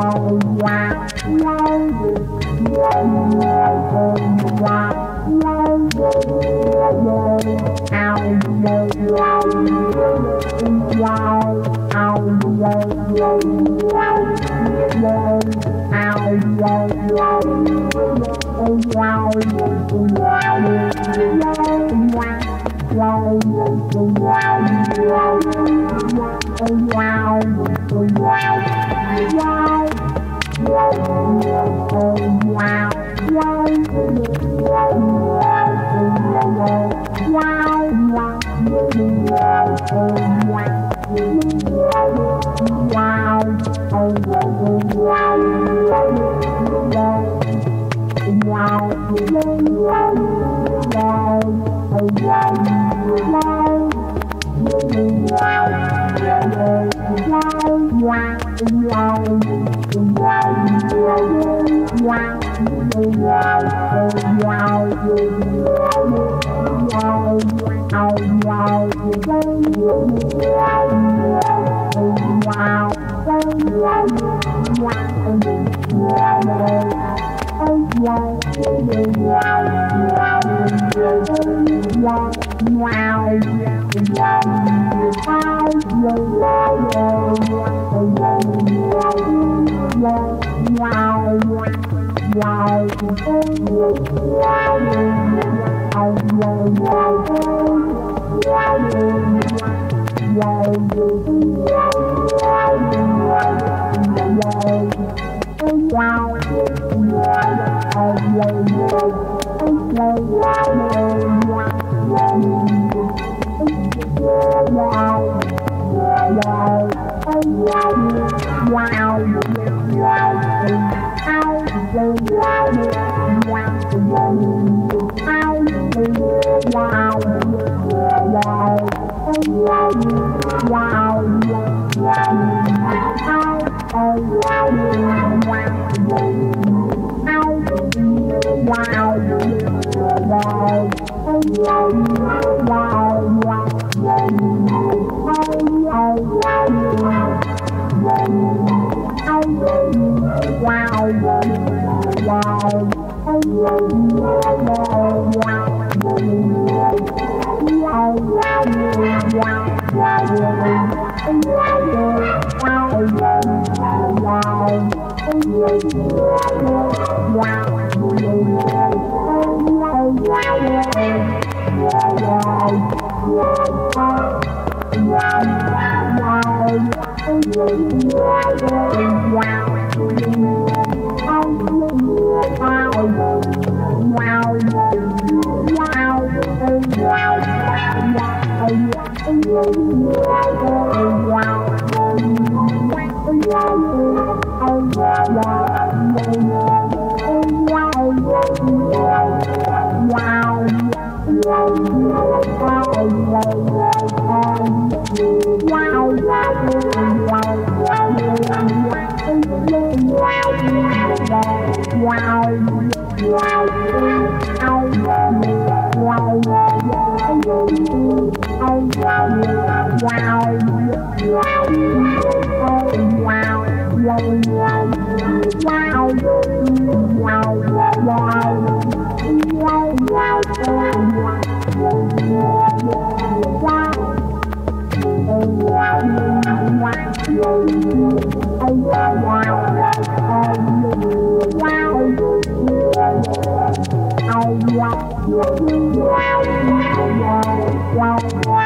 Oh, Wow. Wow. Wow. Yeah. Wow. Wow. Wow. Wow.